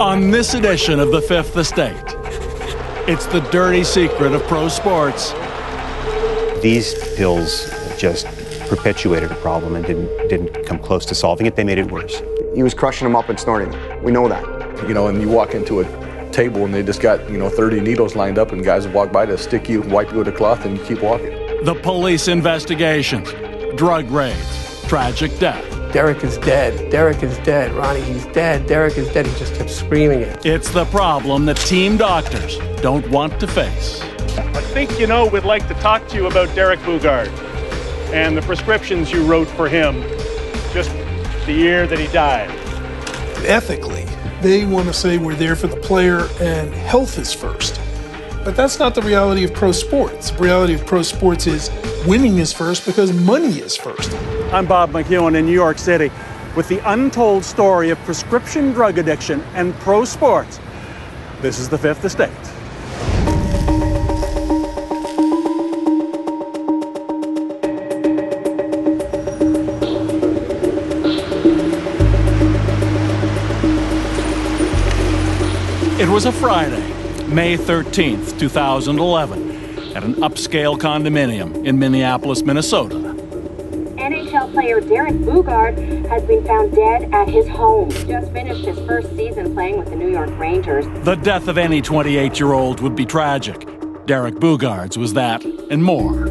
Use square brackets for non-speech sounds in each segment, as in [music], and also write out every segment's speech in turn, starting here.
On this edition of The Fifth Estate, it's the dirty secret of pro sports. These pills just perpetuated a problem and didn't, didn't come close to solving it. They made it worse. He was crushing them up and snorting them. We know that. You know, and you walk into a table and they just got, you know, 30 needles lined up and guys walk by to stick you, wipe you with a cloth, and you keep walking. The police investigations, drug raids, tragic death. Derek is dead. Derek is dead. Ronnie, he's dead. Derek is dead. He just kept screaming it. It's the problem that team doctors don't want to face. I think you know we'd like to talk to you about Derek Boogaard and the prescriptions you wrote for him just the year that he died. Ethically, they want to say we're there for the player and health is first. But that's not the reality of pro sports. The reality of pro sports is winning is first because money is first. I'm Bob McKeown in New York City with the untold story of prescription drug addiction and pro sports. This is the Fifth Estate. It was a Friday, May 13th, 2011, at an upscale condominium in Minneapolis, Minnesota. NHL player Derek Boogaard has been found dead at his home. He just finished his first season playing with the New York Rangers. The death of any 28 year old would be tragic. Derek Boogaard's was that and more.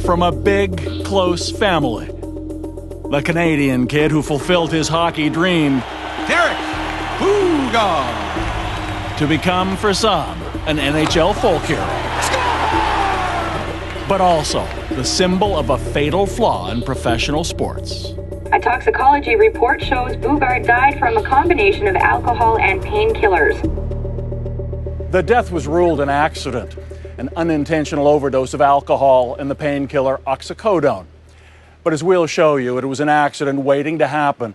From a big, close family. The Canadian kid who fulfilled his hockey dream. Derek Boogaard! To become, for some, an NHL folk hero. But also the symbol of a fatal flaw in professional sports. A toxicology report shows Boogaard died from a combination of alcohol and painkillers. The death was ruled an accident, an unintentional overdose of alcohol and the painkiller oxycodone. But as we'll show you, it was an accident waiting to happen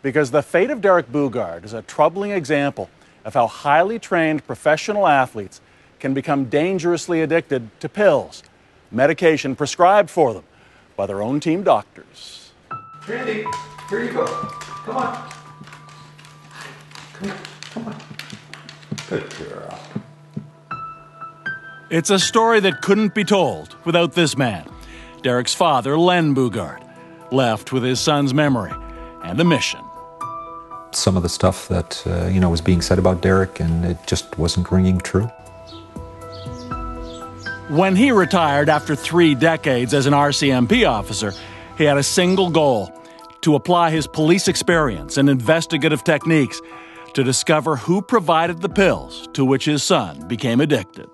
because the fate of Derek Boogaard is a troubling example of how highly trained professional athletes can become dangerously addicted to pills, medication prescribed for them by their own team doctors. Randy, here you go. Come on. Come on. Come on. Good girl. It's a story that couldn't be told without this man, Derek's father, Len Boogaard, left with his son's memory and a mission. Some of the stuff that uh, you know was being said about Derek, and it just wasn't ringing true. When he retired after three decades as an RCMP officer, he had a single goal to apply his police experience and investigative techniques to discover who provided the pills to which his son became addicted.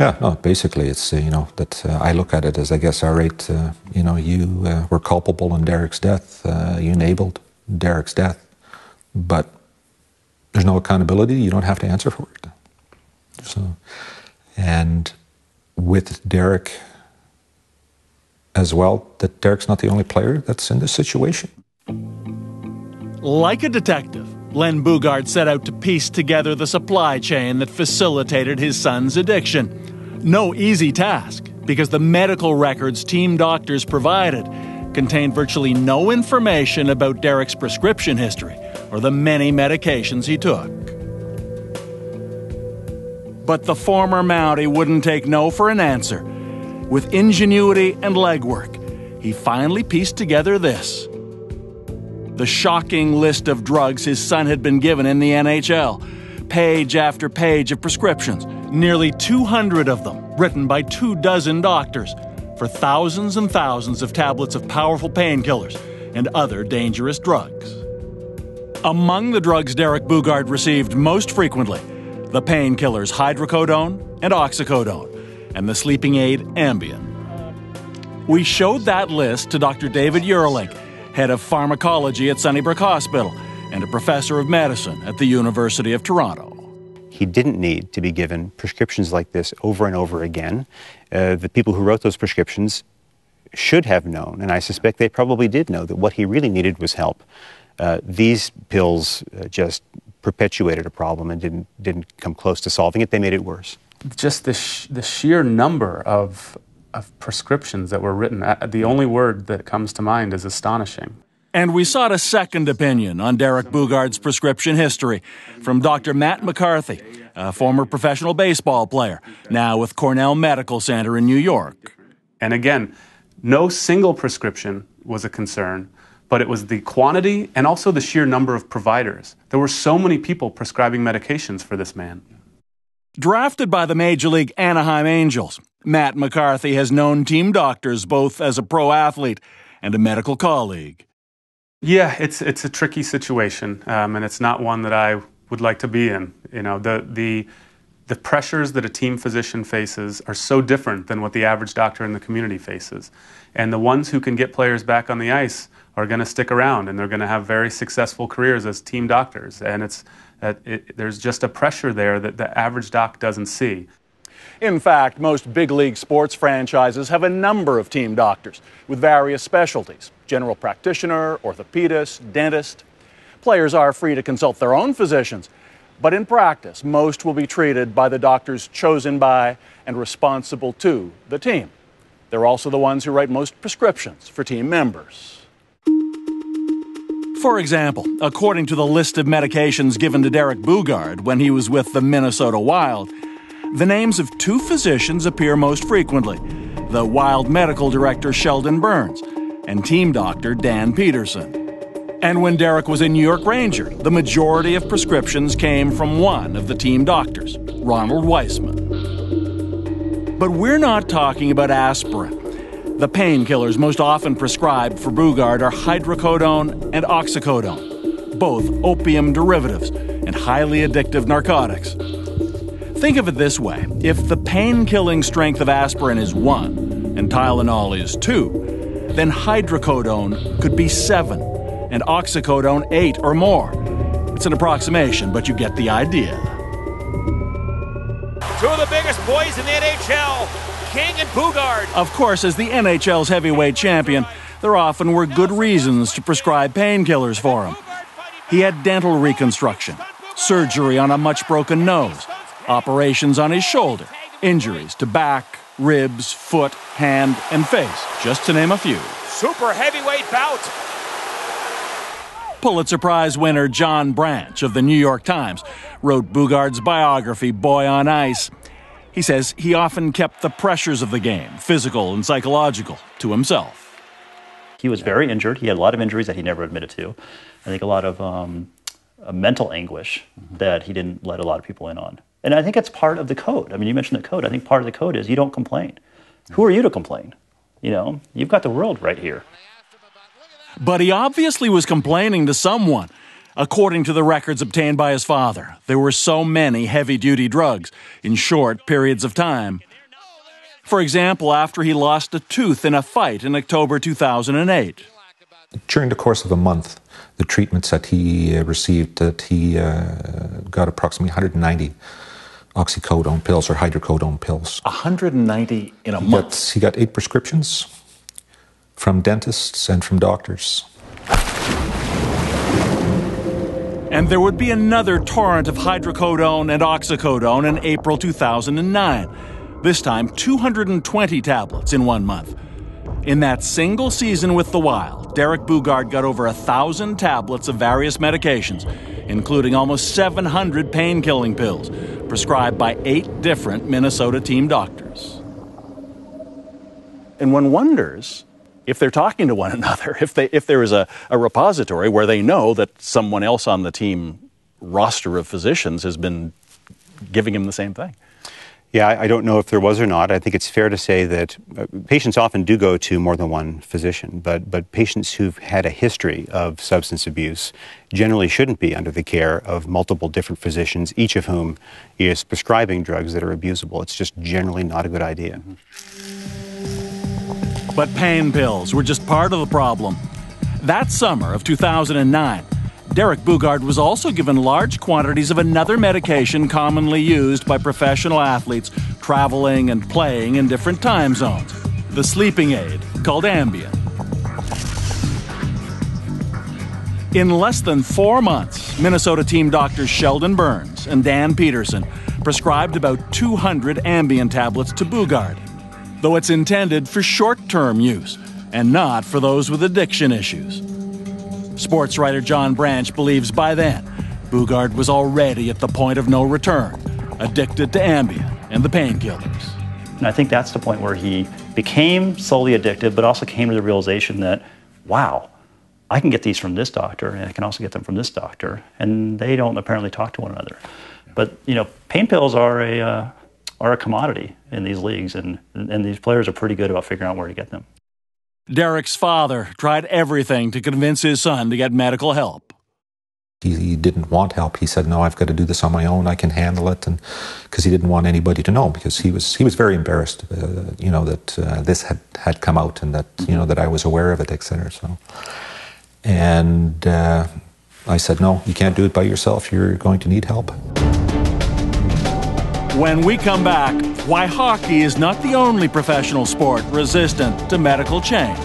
Yeah, no, basically it's, uh, you know, that uh, I look at it as, I guess, all right, uh, you know, you uh, were culpable in Derek's death, uh, you enabled Derek's death, but there's no accountability, you don't have to answer for it. So, and with Derek as well, that Derek's not the only player that's in this situation. Like a detective, Len Boogaard set out to piece together the supply chain that facilitated his son's addiction. No easy task, because the medical records team doctors provided contained virtually no information about Derek's prescription history or the many medications he took. But the former Mountie wouldn't take no for an answer. With ingenuity and legwork, he finally pieced together this the shocking list of drugs his son had been given in the NHL. Page after page of prescriptions, nearly 200 of them written by two dozen doctors for thousands and thousands of tablets of powerful painkillers and other dangerous drugs. Among the drugs Derek Boogaard received most frequently, the painkillers hydrocodone and oxycodone, and the sleeping aid Ambien. We showed that list to Dr. David Juurlink, head of pharmacology at Sunnybrook Hospital and a professor of medicine at the University of Toronto. He didn't need to be given prescriptions like this over and over again. Uh, the people who wrote those prescriptions should have known, and I suspect they probably did know, that what he really needed was help. Uh, these pills uh, just perpetuated a problem and didn't, didn't come close to solving it. They made it worse. Just the, sh- the sheer number of, of prescriptions that were written, uh, the only word that comes to mind is astonishing. And we sought a second opinion on Derek Boogaard's prescription history from Dr. Matt McCarthy, a former professional baseball player, now with Cornell Medical Center in New York. And again, no single prescription was a concern, but it was the quantity and also the sheer number of providers. There were so many people prescribing medications for this man. Drafted by the Major League Anaheim Angels, Matt McCarthy has known team doctors both as a pro athlete and a medical colleague. Yeah, it's it's a tricky situation, um, and it's not one that I would like to be in. You know, the the the pressures that a team physician faces are so different than what the average doctor in the community faces. And the ones who can get players back on the ice are going to stick around and they're going to have very successful careers as team doctors. And it's, it, there's just a pressure there that the average doc doesn't see. In fact, most big league sports franchises have a number of team doctors with various specialties general practitioner, orthopedist, dentist. Players are free to consult their own physicians but in practice, most will be treated by the doctors chosen by and responsible to the team. They're also the ones who write most prescriptions for team members. For example, according to the list of medications given to Derek Boogaard when he was with the Minnesota Wild, the names of two physicians appear most frequently the Wild medical director Sheldon Burns and team doctor Dan Peterson. And when Derek was a New York Ranger, the majority of prescriptions came from one of the team doctors, Ronald Weissman. But we're not talking about aspirin. The painkillers most often prescribed for Boogaard are hydrocodone and oxycodone, both opium derivatives and highly addictive narcotics. Think of it this way if the pain killing strength of aspirin is 1 and Tylenol is 2, then hydrocodone could be 7 and oxycodone 8 or more. It's an approximation, but you get the idea. Two of the biggest boys in the NHL, King and Boogaard. Of course, as the NHL's heavyweight champion, there often were good reasons to prescribe painkillers for him. He had dental reconstruction, surgery on a much broken nose, operations on his shoulder, injuries to back, ribs, foot, hand, and face, just to name a few. Super heavyweight bout. Pulitzer Prize winner John Branch of the New York Times wrote Boogaard's biography, Boy on Ice. He says he often kept the pressures of the game, physical and psychological, to himself. He was very injured. He had a lot of injuries that he never admitted to. I think a lot of um, mental anguish mm-hmm. that he didn't let a lot of people in on. And I think it's part of the code. I mean, you mentioned the code. I think part of the code is you don't complain. Who are you to complain? You know, you've got the world right here. But he obviously was complaining to someone. According to the records obtained by his father, there were so many heavy duty drugs in short periods of time. For example, after he lost a tooth in a fight in October 2008. During the course of a month, the treatments that he uh, received, that he uh, got approximately 190 oxycodone pills or hydrocodone pills. 190 in a he month? Got, he got eight prescriptions from dentists and from doctors. And there would be another torrent of hydrocodone and oxycodone in April 2009. This time, 220 tablets in one month. In that single season with the Wild, Derek Boogaard got over a thousand tablets of various medications, including almost 700 pain killing pills, prescribed by eight different Minnesota team doctors. And one wonders if they're talking to one [laughs] another, if, they, if there is a, a repository where they know that someone else on the team roster of physicians has been giving him the same thing. Yeah, I don't know if there was or not. I think it's fair to say that uh, patients often do go to more than one physician, but, but patients who've had a history of substance abuse generally shouldn't be under the care of multiple different physicians, each of whom is prescribing drugs that are abusable. It's just generally not a good idea. Mm-hmm. But pain pills were just part of the problem. That summer of 2009, Derek Boogaard was also given large quantities of another medication commonly used by professional athletes traveling and playing in different time zones the sleeping aid called Ambien. In less than four months, Minnesota team doctors Sheldon Burns and Dan Peterson prescribed about 200 Ambien tablets to Boogaard though it's intended for short term use and not for those with addiction issues. Sports writer John Branch believes by then, Boogaard was already at the point of no return, addicted to Ambien and the painkillers. And I think that's the point where he became slowly addicted, but also came to the realization that, wow, I can get these from this doctor, and I can also get them from this doctor, and they don't apparently talk to one another. But you know, pain pills are a uh, are a commodity in these leagues, and and these players are pretty good about figuring out where to get them. Derek's father tried everything to convince his son to get medical help. He, he didn't want help. He said, "No, I've got to do this on my own. I can handle it," and because he didn't want anybody to know, because he was he was very embarrassed, uh, you know, that uh, this had had come out and that you know that I was aware of it, etc. So, and uh, I said, "No, you can't do it by yourself. You're going to need help." When we come back, why hockey is not the only professional sport resistant to medical change.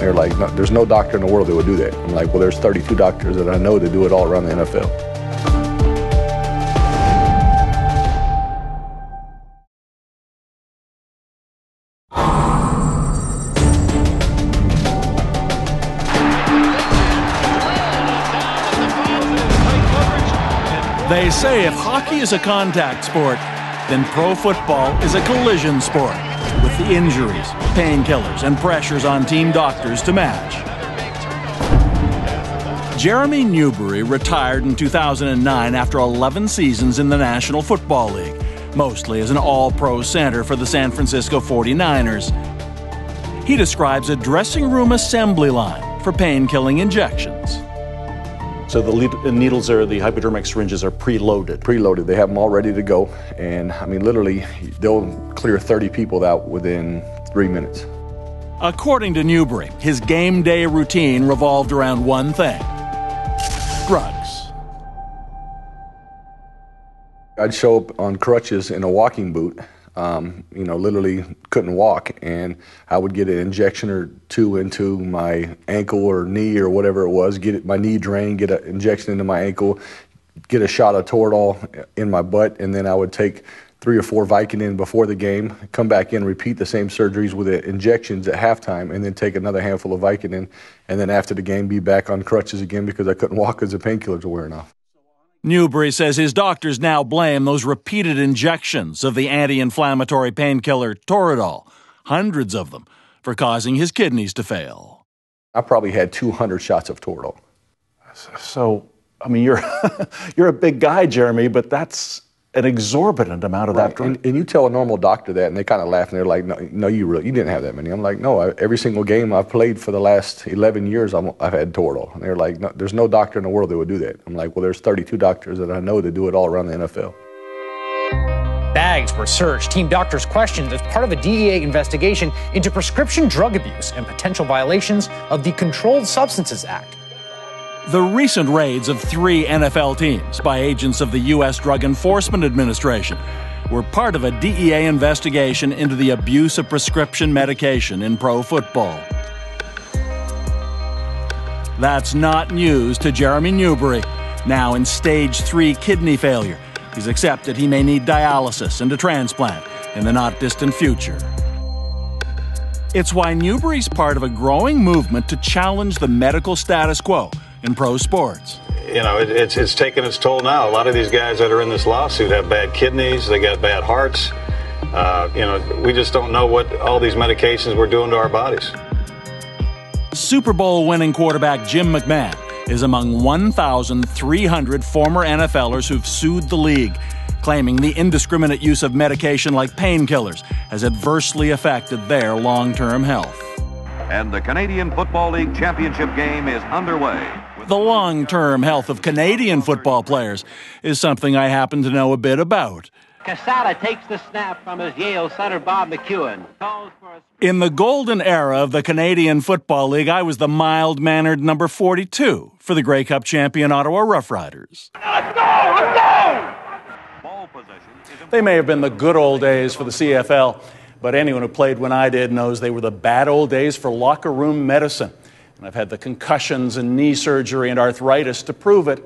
They're like, no, there's no doctor in the world that would do that. I'm like, well, there's 32 doctors that I know that do it all around the NFL. They say if hockey is a contact sport, then pro football is a collision sport with the injuries, painkillers, and pressures on team doctors to match. Jeremy Newberry retired in 2009 after 11 seasons in the National Football League, mostly as an all pro center for the San Francisco 49ers. He describes a dressing room assembly line for pain killing injections. So the needles are, the hypodermic syringes are preloaded. Preloaded. They have them all ready to go. And I mean, literally, they'll clear 30 people out within three minutes. According to Newberry, his game day routine revolved around one thing drugs. I'd show up on crutches in a walking boot um, you know, literally couldn't walk. And I would get an injection or two into my ankle or knee or whatever it was, get my knee drained, get an injection into my ankle, get a shot of Toradol in my butt, and then I would take three or four Vicodin before the game, come back in, repeat the same surgeries with the injections at halftime, and then take another handful of Vicodin, and then after the game be back on crutches again because I couldn't walk because the painkillers were wearing off. Newberry says his doctors now blame those repeated injections of the anti inflammatory painkiller Toradol, hundreds of them, for causing his kidneys to fail. I probably had 200 shots of Toradol. So, I mean, you're, [laughs] you're a big guy, Jeremy, but that's an exorbitant amount of right. that drug. And, and, you tell a normal doctor that, and they kind of laugh, and they're like, "No, no, you really, you didn't have that many." I'm like, "No, I, every single game I've played for the last 11 years, i have had Toradol." And they're like, no, "There's no doctor in the world that would do that." I'm like, "Well, there's 32 doctors that I know that do it all around the NFL." Bags were searched. Team doctors questioned as part of a DEA investigation into prescription drug abuse and potential violations of the Controlled Substances Act. The recent raids of three NFL teams by agents of the U.S. Drug Enforcement Administration were part of a DEA investigation into the abuse of prescription medication in pro football. That's not news to Jeremy Newberry, now in stage three kidney failure. He's accepted he may need dialysis and a transplant in the not distant future. It's why Newberry's part of a growing movement to challenge the medical status quo in pro sports. You know, it, it's, it's taken its toll now. A lot of these guys that are in this lawsuit have bad kidneys, they got bad hearts. Uh, you know, we just don't know what all these medications we're doing to our bodies. Super Bowl winning quarterback Jim McMahon is among 1,300 former NFLers who've sued the league, claiming the indiscriminate use of medication like painkillers has adversely affected their long term health. And the Canadian Football League championship game is underway. The long term health of Canadian football players is something I happen to know a bit about. Quesada takes the snap from his Yale center, Bob McKeown. In the golden era of the Canadian Football League, I was the mild mannered number 42 for the Grey Cup champion Ottawa Roughriders. Let's go! Let's go! They may have been the good old days for the CFL, but anyone who played when I did knows they were the bad old days for locker room medicine. And I've had the concussions and knee surgery and arthritis to prove it.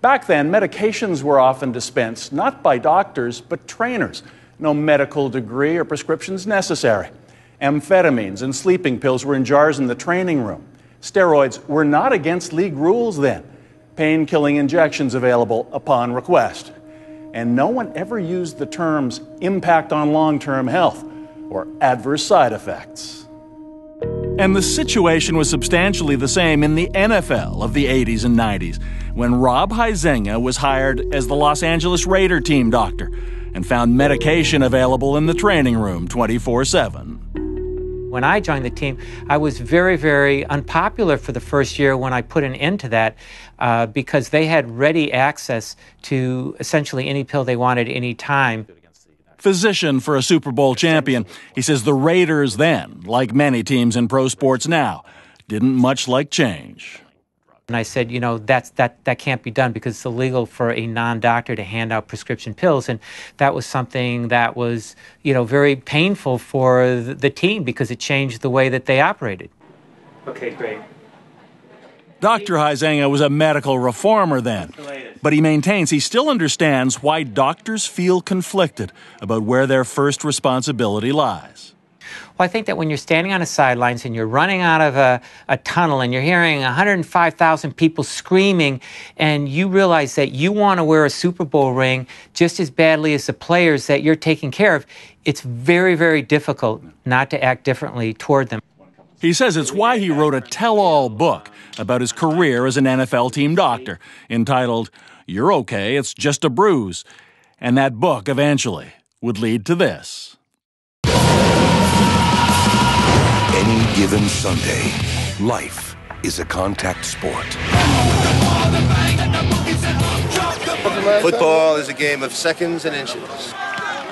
Back then, medications were often dispensed not by doctors, but trainers. No medical degree or prescriptions necessary. Amphetamines and sleeping pills were in jars in the training room. Steroids were not against league rules then. Pain killing injections available upon request. And no one ever used the terms impact on long term health or adverse side effects. And the situation was substantially the same in the NFL of the 80s and 90s when Rob Huizenga was hired as the Los Angeles Raider team doctor and found medication available in the training room 24 7. When I joined the team, I was very, very unpopular for the first year when I put an end to that uh, because they had ready access to essentially any pill they wanted any time. Physician for a Super Bowl champion, he says the Raiders then, like many teams in pro sports now, didn't much like change. And I said, you know, that's that that can't be done because it's illegal for a non-doctor to hand out prescription pills, and that was something that was, you know, very painful for the, the team because it changed the way that they operated. Okay, great. Dr. Huizenga was a medical reformer then, but he maintains he still understands why doctors feel conflicted about where their first responsibility lies. Well, I think that when you're standing on the sidelines and you're running out of a, a tunnel and you're hearing 105,000 people screaming, and you realize that you want to wear a Super Bowl ring just as badly as the players that you're taking care of, it's very, very difficult not to act differently toward them. He says it's why he wrote a tell all book about his career as an NFL team doctor entitled, You're Okay, It's Just a Bruise. And that book eventually would lead to this. Any given Sunday, life is a contact sport. Football is a game of seconds and inches.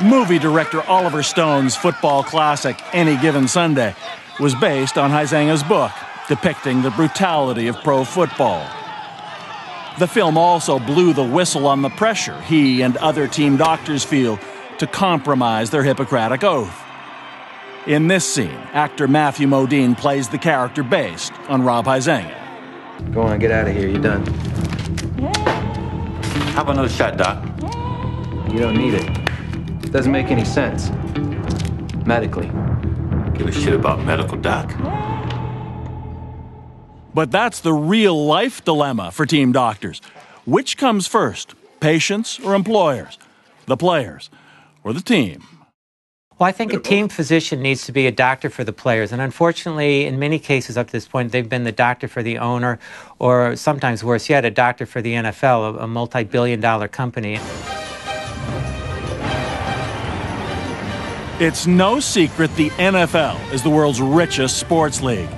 Movie director Oliver Stone's football classic, Any Given Sunday, was based on Huizenga's book, depicting the brutality of pro football. The film also blew the whistle on the pressure he and other team doctors feel to compromise their Hippocratic oath. In this scene, actor Matthew Modine plays the character based on Rob Huizenga. Go on, get out of here. You're done. How about another shot, Doc? You don't need it. it. Doesn't make any sense. Medically. Give a shit about medical, Doc. But that's the real life dilemma for team doctors. Which comes first, patients or employers? The players or the team? Well, I think a team physician needs to be a doctor for the players. And unfortunately, in many cases up to this point, they've been the doctor for the owner, or sometimes worse yet, a doctor for the NFL, a, multi billion dollar company. It's no secret the NFL is the world's richest sports league.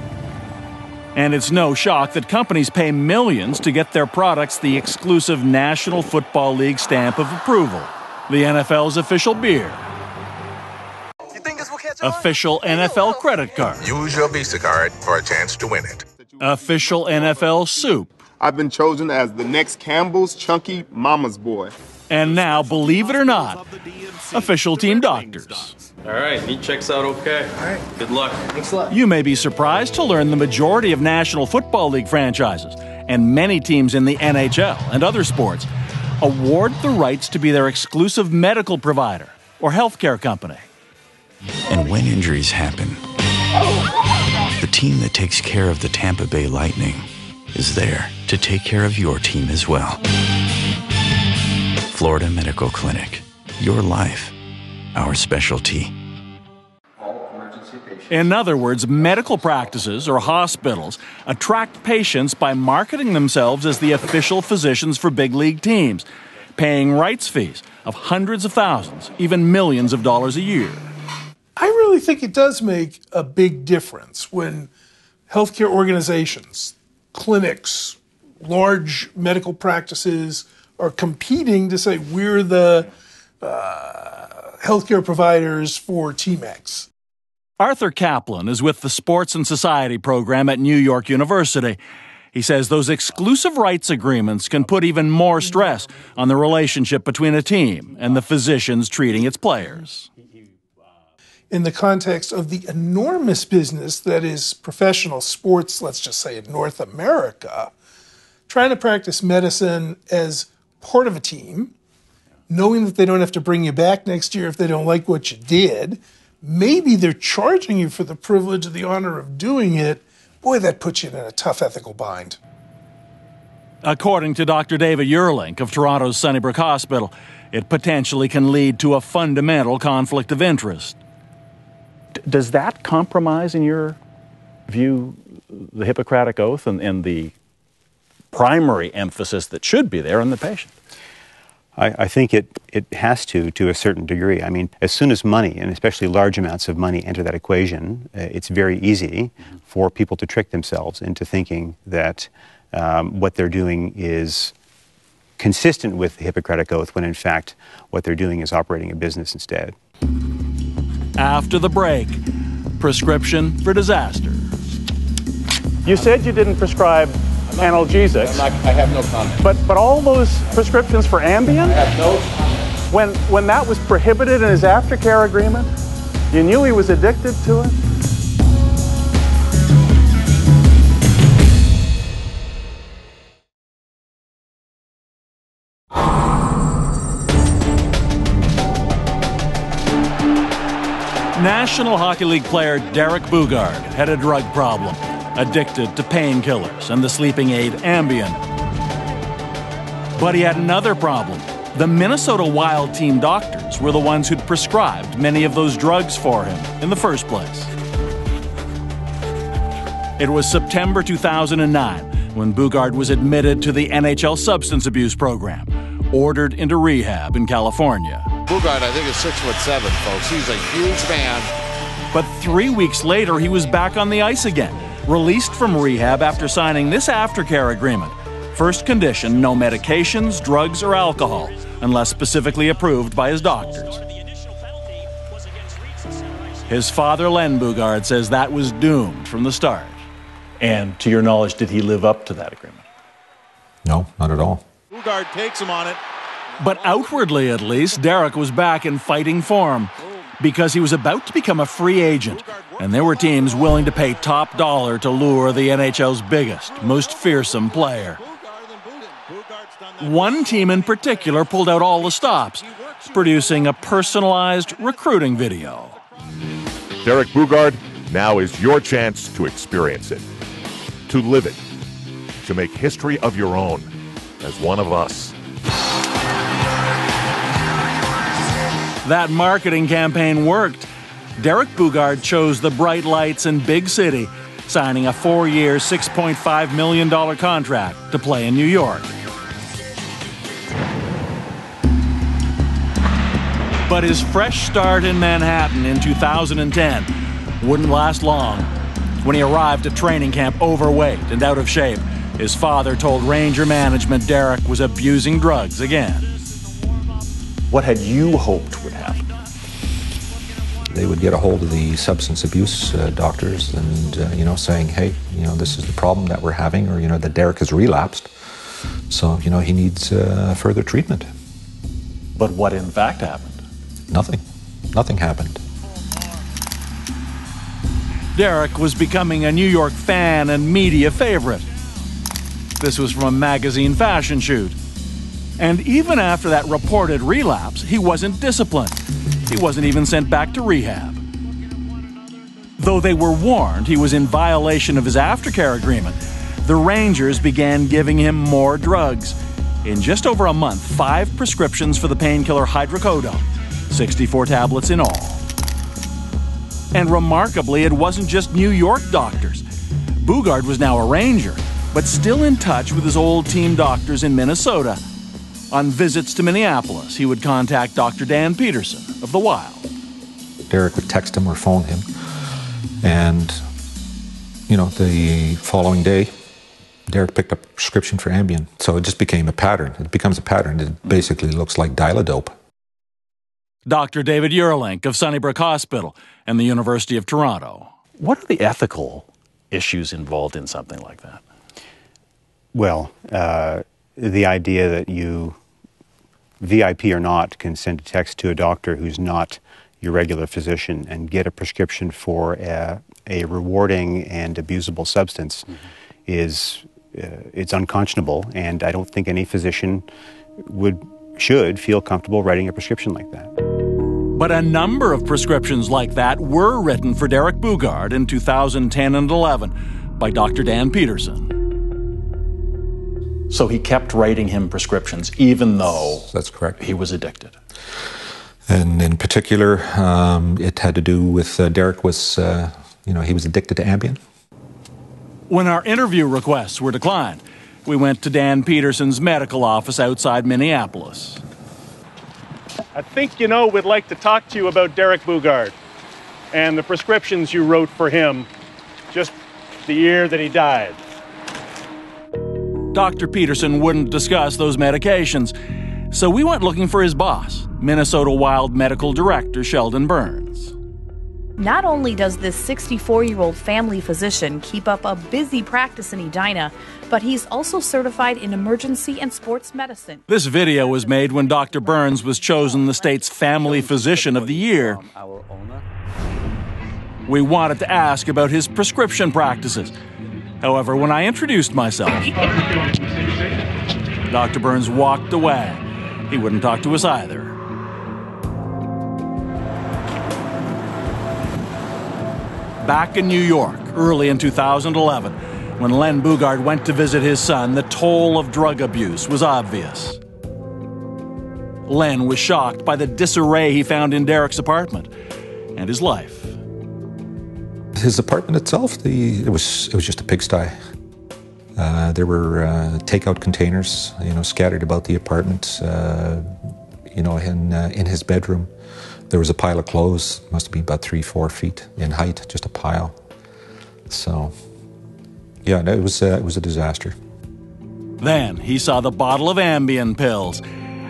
And it's no shock that companies pay millions to get their products the exclusive National Football League stamp of approval, the NFL's official beer. Official NFL credit card. Use your Visa card for a chance to win it. Official NFL soup. I've been chosen as the next Campbell's Chunky Mama's Boy. And now, believe it or not, official team doctors. All right, meat checks out okay. All right. Good luck. Thanks a lot. You may be surprised to learn the majority of National Football League franchises and many teams in the NHL and other sports award the rights to be their exclusive medical provider or healthcare company. And when injuries happen, the team that takes care of the Tampa Bay Lightning is there to take care of your team as well. Florida Medical Clinic. Your life, our specialty. In other words, medical practices or hospitals attract patients by marketing themselves as the official physicians for big league teams, paying rights fees of hundreds of thousands, even millions of dollars a year. I really think it does make a big difference when healthcare organizations, clinics, large medical practices are competing to say we're the uh, healthcare providers for Team X. Arthur Caplan is with the Sports and Society program at New York University. He says those exclusive rights agreements can put even more stress on the relationship between a team and the physicians treating its players in the context of the enormous business that is professional sports, let's just say in North America, trying to practice medicine as part of a team, knowing that they don't have to bring you back next year if they don't like what you did. Maybe they're charging you for the privilege of the honor of doing it, boy, that puts you in a tough ethical bind. According to Dr. David Juurlink of Toronto's Sunnybrook Hospital, it potentially can lead to a fundamental conflict of interest. D- does that compromise, in your view, the Hippocratic Oath and, and the primary emphasis that should be there on the patient? I, I, think it, it has to, to a certain degree. I mean, as soon as money, and especially large amounts of money, enter that equation, uh, it's very easy for people to trick themselves into thinking that um, what they're doing is consistent with the Hippocratic Oath, when in fact, what they're doing is operating a business instead. After the break, prescription for disaster. You said you didn't prescribe analgesics. Not, i have no comment. But but all those prescriptions for Ambien? I have no comment. When when that was prohibited in his aftercare agreement, you knew he was addicted to it? National Hockey League player Derek Boogaard had a drug problem addicted to painkillers and the sleeping aid Ambien. But he had another problem. The Minnesota Wild team doctors were the ones who'd prescribed many of those drugs for him in the first place. It was September 2009 when Boogaard was admitted to the NHL substance abuse program, ordered into rehab in California. Boogaard, I think, is six foot seven, folks. He's a huge man. But three weeks later, he was back on the ice again released from rehab after signing this aftercare agreement. First condition no medications, drugs, or alcohol, unless specifically approved by his doctors. His father, Len Boogaard, says that was doomed from the start. And to your knowledge, did he live up to that agreement? No, not at all. Boogaard takes him on it. But outwardly, at least, Derek was back in fighting form because he was about to become a free agent, and there were teams willing to pay top dollar to lure the NHL's biggest, most fearsome player. One team in particular pulled out all the stops, producing a personalized recruiting video. Derek Boogaard, now is your chance to experience it, to live it, to make history of your own as one of us. That marketing campaign worked. Derek Boogaard chose the bright lights and big city, signing a four year, $6.5 million contract to play in New York. But his fresh start in Manhattan in 2010 wouldn't last long. When he arrived at training camp overweight and out of shape, his father told Ranger management Derek was abusing drugs again. What had you hoped would happen? They would get a hold of the substance abuse uh, doctors and, uh, you know, saying, hey, you know, this is the problem that we're having, or, you know, that Derek has relapsed. So, you know, he needs uh, further treatment. But what in fact happened? Nothing. Nothing happened. Derek was becoming a New York fan and media favorite. This was from a magazine fashion shoot. And even after that reported relapse, he wasn't disciplined. He wasn't even sent back to rehab. Though they were warned he was in violation of his aftercare agreement, the Rangers began giving him more drugs. In just over a month, five prescriptions for the painkiller hydrocodone, 64 tablets in all. And remarkably, it wasn't just New York doctors. Boogaard was now a Ranger, but still in touch with his old team doctors in Minnesota on visits to Minneapolis, he would contact Dr. Dan Peterson of the Wild. Derek would text him or phone him. And, you know, the following day, Derek picked up a prescription for Ambien. So it just became a pattern. It becomes a pattern. It basically looks like dial-a-dope. Dr. David Juurlink of Sunnybrook Hospital and the University of Toronto. What are the ethical issues involved in something like that? Well, uh, the idea that you VIP or not, can send a text to a doctor who's not your regular physician and get a prescription for a, a rewarding and abusable substance mm-hmm. is uh, it's unconscionable, and I don't think any physician would should feel comfortable writing a prescription like that. But a number of prescriptions like that were written for Derek Boogaard in 2010 and 11 by Dr. Dan Peterson. So he kept writing him prescriptions even though that's correct. He was addicted. And in particular, um, it had to do with uh, Derek was, uh, you know, he was addicted to Ambien. When our interview requests were declined, we went to Dan Peterson's medical office outside Minneapolis. I think you know we'd like to talk to you about Derek Boogaard and the prescriptions you wrote for him just the year that he died. Dr. Peterson wouldn't discuss those medications, so we went looking for his boss, Minnesota Wild Medical Director Sheldon Burns. Not only does this 64 year old family physician keep up a busy practice in Edina, but he's also certified in emergency and sports medicine. This video was made when Dr. Burns was chosen the state's Family Physician of the Year. We wanted to ask about his prescription practices. However, when I introduced myself, Dr. Burns walked away. He wouldn't talk to us either. Back in New York, early in 2011, when Len Boogaard went to visit his son, the toll of drug abuse was obvious. Len was shocked by the disarray he found in Derek's apartment and his life. His apartment itself, the, it was it was just a pigsty. Uh, there were uh, takeout containers, you know, scattered about the apartment. Uh, you know, in uh, in his bedroom, there was a pile of clothes. Must have been about three, four feet in height, just a pile. So, yeah, no, it was uh, it was a disaster. Then he saw the bottle of Ambien pills.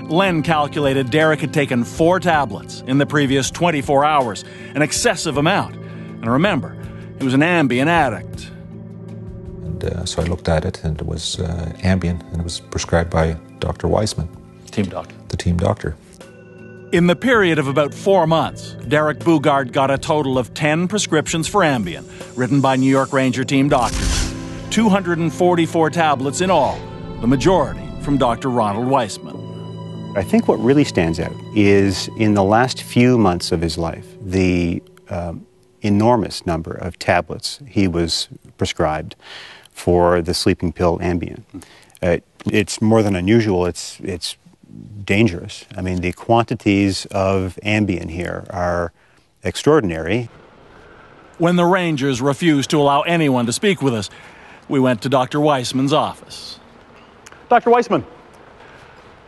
Len calculated Derek had taken four tablets in the previous 24 hours, an excessive amount. And remember, he was an Ambien addict. And uh, so I looked at it, and it was uh, Ambien, and it was prescribed by Dr. Weissman, team doctor. The team doctor. In the period of about four months, Derek Boogaard got a total of 10 prescriptions for Ambien, written by New York Ranger team doctors. 244 tablets in all, the majority from Dr. Ronald Weissman. I think what really stands out is in the last few months of his life, the um, enormous number of tablets he was prescribed for the sleeping pill Ambien. Uh, it's more than unusual. It's it's dangerous. I mean, the quantities of Ambien here are extraordinary. When the Rangers refused to allow anyone to speak with us, we went to Dr. Weissman's office. Dr. Weissman.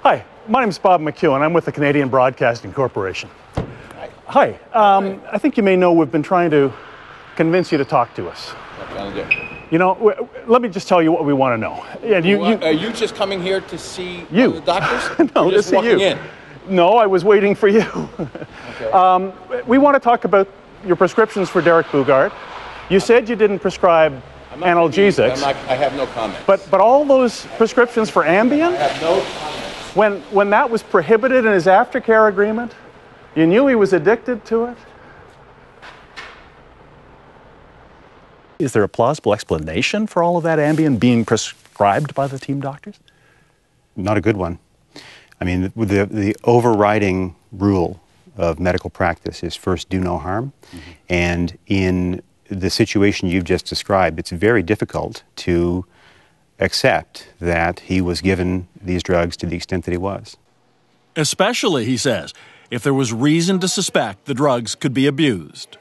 Hi, my name is Bob McKeown. I'm with the Canadian Broadcasting Corporation. Hi. Um, I think you may know we've been trying to convince you to talk to us. You know, let me just tell you what we want to know. And you, you, are you just coming here to see You. the doctors? [laughs] no, You're this just is walking you. in. No, I was waiting for you. [laughs] um, we want to talk about your prescriptions for Derek Boogaard. You said you didn't prescribe analgesics, not, I have no comment. but but all those prescriptions for Ambien, I have no comment. when when that was prohibited in his aftercare agreement, you knew he was addicted to it. Is there a plausible explanation for all of that Ambien being prescribed by the team doctors? Not a good one. I mean, the, the, the overriding rule of medical practice is first do no harm. Mm-hmm. And in the situation you've just described, it's very difficult to accept that he was given these drugs to the extent that he was. Especially, he says, if there was reason to suspect the drugs could be abused.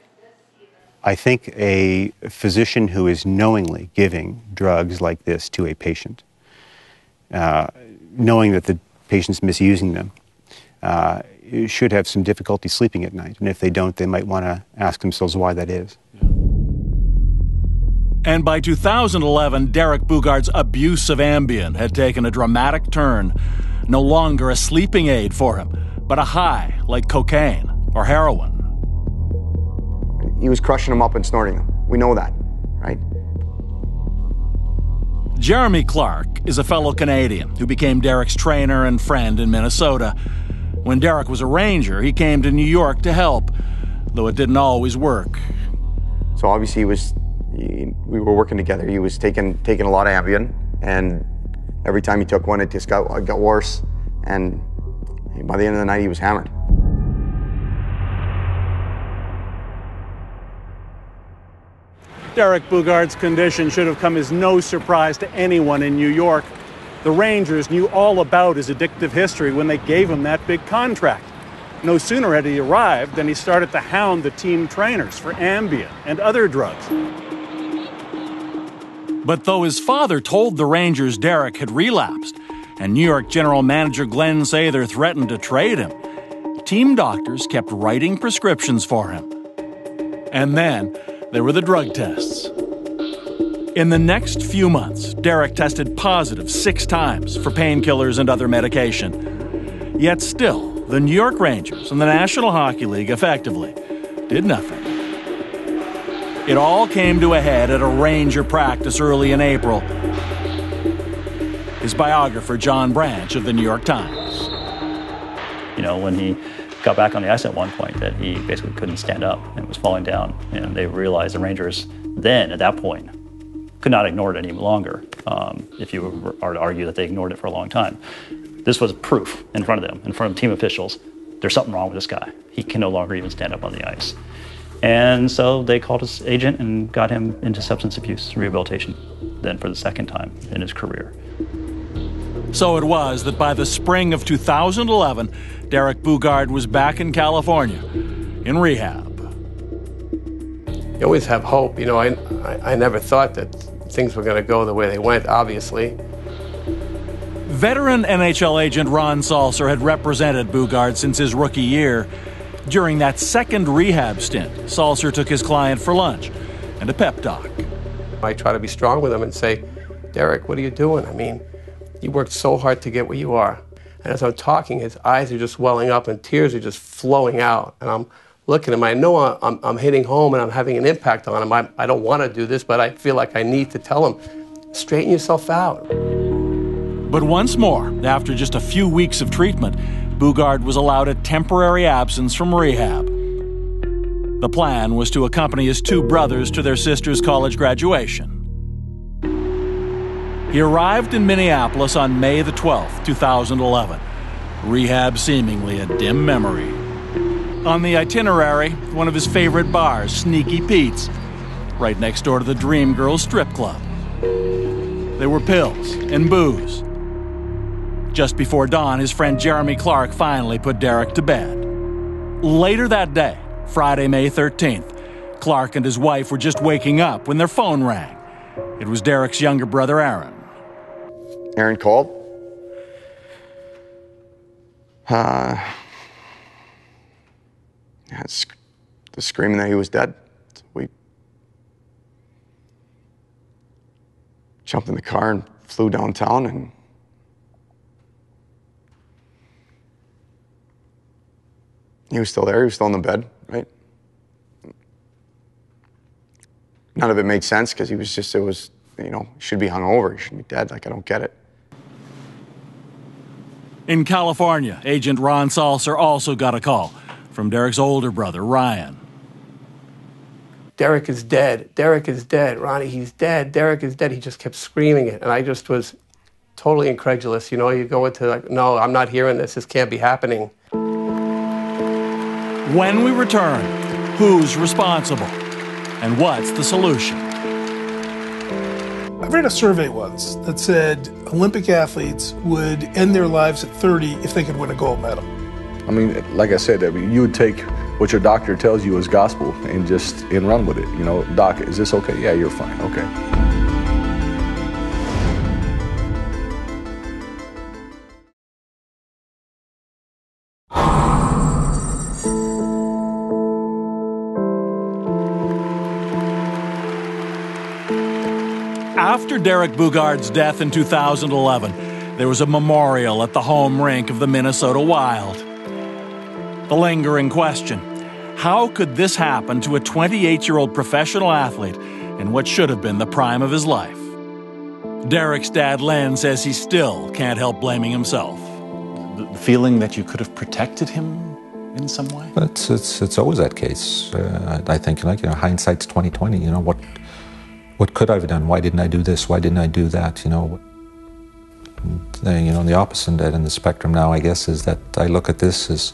I think a physician who is knowingly giving drugs like this to a patient, uh, knowing that the patient's misusing them, uh, should have some difficulty sleeping at night. And if they don't, they might want to ask themselves why that is. And by 2011, Derek Boogaard's abuse of Ambien had taken a dramatic turn. No longer a sleeping aid for him, but a high like cocaine or heroin. He was crushing them up and snorting them. We know that, right? Jeremy Clark is a fellow Canadian who became Derek's trainer and friend in Minnesota. When Derek was a ranger, he came to New York to help, though it didn't always work. So obviously he was, he, we were working together. He was taking taking a lot of Ambien, and every time he took one, it just got got worse. And by the end of the night, he was hammered. Derek Boogaard's condition should have come as no surprise to anyone in New York. The Rangers knew all about his addictive history when they gave him that big contract. No sooner had he arrived than he started to hound the team trainers for Ambien and other drugs. But though his father told the Rangers Derek had relapsed, and New York general manager Glen Sather threatened to trade him, team doctors kept writing prescriptions for him. And then there were the drug tests. In the next few months, Derek tested positive six times for painkillers and other medication. Yet still, the New York Rangers and the National Hockey League effectively did nothing. It all came to a head at a Ranger practice early in April. His biographer, John Branch of the New York Times. You know, when he got back on the ice at one point, that he basically couldn't stand up and was falling down. And they realized the Rangers then, at that point, could not ignore it any longer. Um, if you are to argue that they ignored it for a long time, this was proof in front of them, in front of team officials. There's something wrong with this guy. He can no longer even stand up on the ice. And so they called his agent and got him into substance abuse rehabilitation, then for the second time in his career. So it was that by the spring of 2011, Derek Boogaard was back in California in rehab. You always have hope. You know, I, I, I never thought that things were going to go the way they went, obviously. Veteran NHL agent Ron Salcer had represented Boogaard since his rookie year. During that second rehab stint, Salcer took his client for lunch and a pep talk. I try to be strong with him and say, Derek, what are you doing? I mean, you worked so hard to get where you are. And as I'm talking, his eyes are just welling up and tears are just flowing out. And I'm looking at him. I know I'm, I'm hitting home and I'm having an impact on him. I, I don't want to do this, but I feel like I need to tell him, straighten yourself out. But once more, after just a few weeks of treatment, Boogaard was allowed a temporary absence from rehab. The plan was to accompany his two brothers to their sister's college graduation. He arrived in Minneapolis on May the 12th, 2011. Rehab seemingly a dim memory. On the itinerary, one of his favorite bars, Sneaky Pete's, right next door to the Dream Girls strip club. There were pills and booze. Just before dawn, his friend Jeremy Clark finally put Derek to bed. Later that day, Friday, May 13th, Clark and his wife were just waking up when their phone rang. It was Derek's younger brother, Aaron. Aaron called. Uh, the screaming that he was dead. We jumped in the car and flew downtown and he was still there. He was still in the bed, right? None of it made sense because he was just, it was, you know, should be hung over. He should be dead. Like, I don't get it. In California, agent Ron Salcer also got a call from Derek's older brother, Ryan. Derek is dead. Derek is dead. Ronnie, he's dead. Derek is dead. He just kept screaming it. And I just was totally incredulous. You know, you go into like, no, I'm not hearing this. This can't be happening. When we return, who's responsible? And what's the solution? I read a survey once that said Olympic athletes would end their lives at 30 if they could win a gold medal. I mean, like I said, I mean, you would take what your doctor tells you as gospel and just and run with it. You know, doc, is this okay? Yeah, you're fine. Okay. Derek Boogaard's death in 2011, there was a memorial at the home rink of the Minnesota Wild. The lingering question how could this happen to a 28 year old professional athlete in what should have been the prime of his life? Derek's dad, Len, says he still can't help blaming himself. The feeling that you could have protected him in some way? It's it's it's always that case. Uh, I think like you know, hindsight's twenty twenty. You know what what could I have done? Why didn't I do this? Why didn't I do that? You know. You know, the opposite end of the spectrum now, I guess, is that I look at this as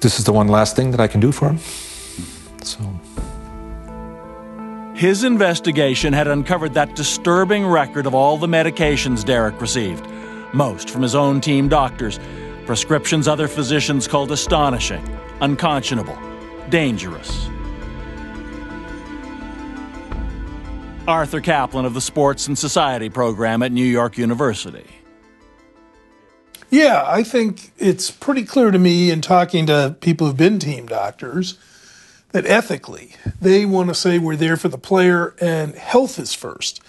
this is the one last thing that I can do for him. So. His investigation had uncovered that disturbing record of all the medications Derek received, most from his own team doctors, prescriptions other physicians called astonishing, unconscionable, dangerous. Arthur Caplan of the Sports and Society program at New York University. Yeah, I think it's pretty clear to me in talking to people who've been team doctors that ethically they want to say we're there for the player and health is first.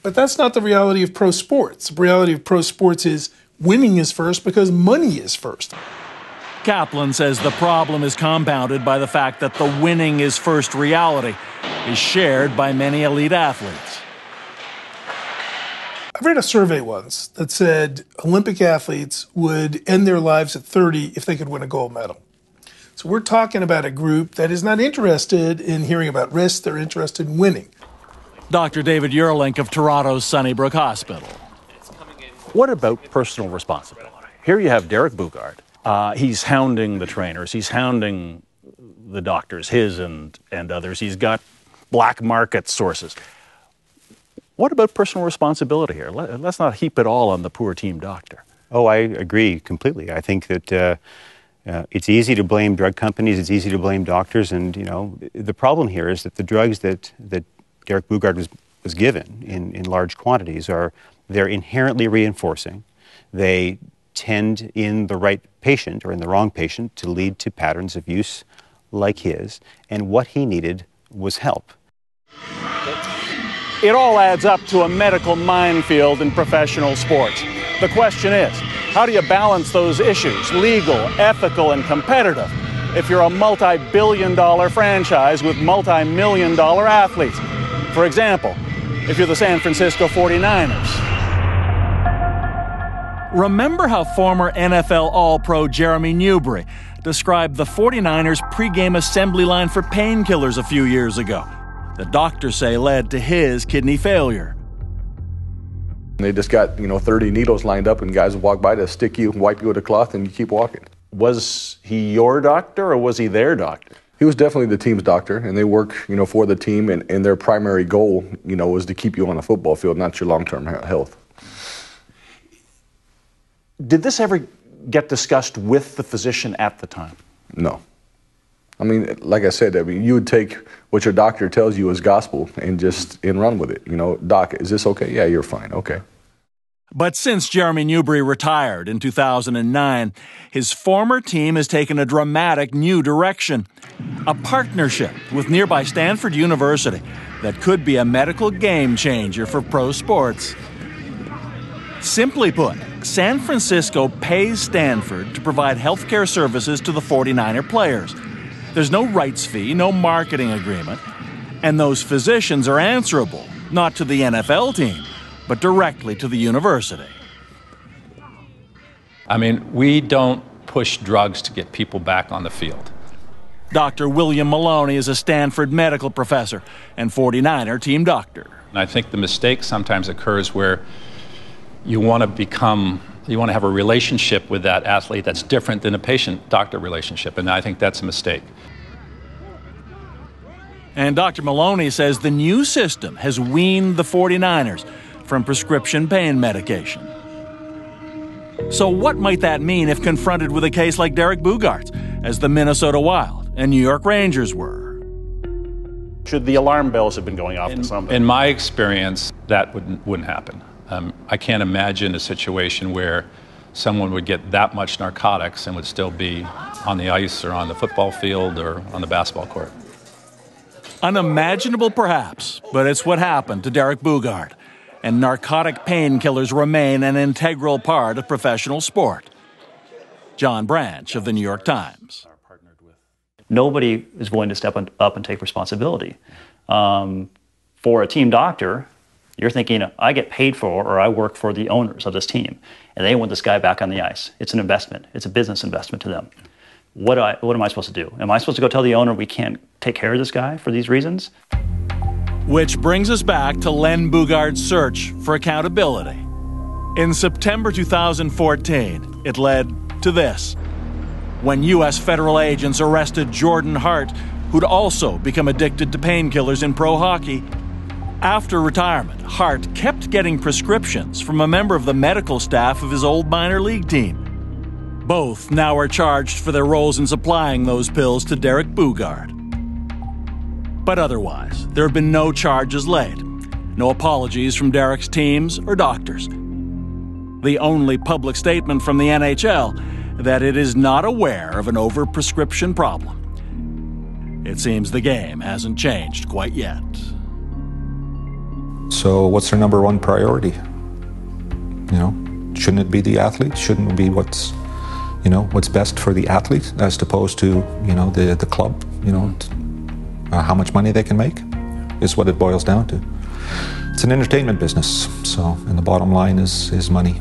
But that's not the reality of pro sports. The reality of pro sports is winning is first because money is first. Caplan says the problem is compounded by the fact that the winning is first reality is shared by many elite athletes. I read a survey once that said Olympic athletes would end their lives at 30 if they could win a gold medal. So we're talking about a group that is not interested in hearing about risk, they're interested in winning. Dr. David Juurlink of Toronto's Sunnybrook Hospital. What about personal responsibility? Here you have Derek Boogaard. Uh, he's hounding the trainers, he's hounding the doctors, his and, and others. He's got black market sources. What about personal responsibility here? Let, us not heap it all on the poor team doctor. Oh, I agree completely. I think that uh, uh, it's easy to blame drug companies. It's easy to blame doctors, and you know the problem here is that the drugs that that Derek Boogaard was was given in in large quantities are they're inherently reinforcing. They tend in the right patient or in the wrong patient to lead to patterns of use like his, and what he needed was help. It all adds up to a medical minefield in professional sports. The question is how do you balance those issues, legal, ethical, and competitive, if you're a multi billion dollar franchise with multi million dollar athletes? For example, if you're the San Francisco 49ers. Remember how former NFL All Pro Jeremy Newberry described the 49ers pregame assembly line for painkillers a few years ago? the doctors say led to his kidney failure. They just got, you know, 30 needles lined up and guys walk by to stick you, wipe you with a cloth, and you keep walking. Was he your doctor or was he their doctor? He was definitely the team's doctor, and they work, you know, for the team, and, and their primary goal, you know, was to keep you on the football field, not your long-term health. Did this ever get discussed with the physician at the time? No. I mean, like I said, I mean, you would take what your doctor tells you as gospel and just and run with it. You know, doc, is this okay? Yeah, you're fine. Okay. But since Jeremy Newberry retired in 2009, his former team has taken a dramatic new direction a partnership with nearby Stanford University that could be a medical game changer for pro sports. Simply put, San Francisco pays Stanford to provide healthcare services to the 49er players there's no rights fee, no marketing agreement, and those physicians are answerable not to the NFL team, but directly to the university. I mean, we don't push drugs to get people back on the field. Dr. William Maloney is a Stanford medical professor and 49er team doctor. And I think the mistake sometimes occurs where you want to become you want to have a relationship with that athlete that's different than a patient doctor relationship, and I think that's a mistake. And Dr. Maloney says the new system has weaned the 49ers from prescription pain medication. So, what might that mean if confronted with a case like Derek Boogaard's, as the Minnesota Wild and New York Rangers were? Should the alarm bells have been going off in, somebody? In my experience, that wouldn't, wouldn't happen. Um, I can't imagine a situation where someone would get that much narcotics and would still be on the ice or on the football field or on the basketball court. Unimaginable, perhaps, but it's what happened to Derek Boogaard. And narcotic painkillers remain an integral part of professional sport. John Branch of the New York Times. Nobody is willing to step up and take responsibility. Um, for a team doctor, you're thinking, I get paid for or I work for the owners of this team, and they want this guy back on the ice. It's an investment, it's a business investment to them. What, I, what am I supposed to do? Am I supposed to go tell the owner we can't take care of this guy for these reasons? Which brings us back to Len Boogaard's search for accountability. In September 2014, it led to this. When U.S. federal agents arrested Jordan Hart who'd also become addicted to painkillers in pro hockey. After retirement, Hart kept getting prescriptions from a member of the medical staff of his old minor league team. Both now are charged for their roles in supplying those pills to Derek Boogaard. But otherwise, there have been no charges laid, no apologies from Derek's teams or doctors. The only public statement from the NHL that it is not aware of an overprescription problem. It seems the game hasn't changed quite yet. So, what's their number one priority? You know, shouldn't it be the athlete? Shouldn't it be what's, you know, what's best for the athlete as opposed to, you know, the the club? You know, t- uh, how much money they can make is what it boils down to. It's an entertainment business, so and the bottom line is is money.